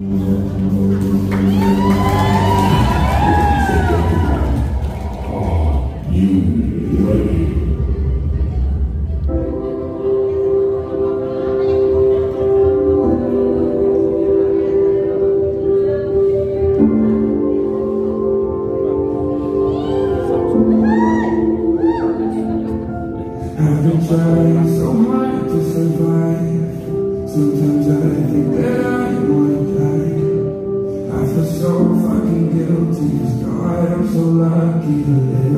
I've been trying so hard to survive? Sometimes I think that I want back I feel so fucking guilty. God, I'm so lucky to live